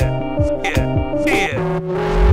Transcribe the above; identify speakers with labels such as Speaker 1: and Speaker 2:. Speaker 1: yeah, yeah, yeah.